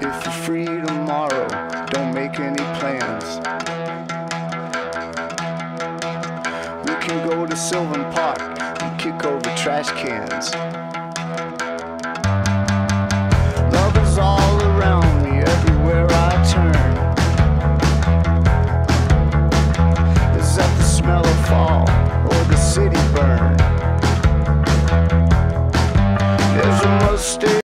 If you're free tomorrow, don't make any plans. We can go to Sylvan Park and kick over trash cans. Love is all around me, everywhere I turn. Is that the smell of fall or the city burn? There's a mustache.